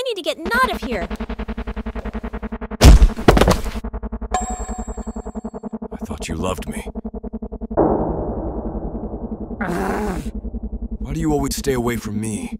I need to get out of here. I thought you loved me. Why do you always stay away from me?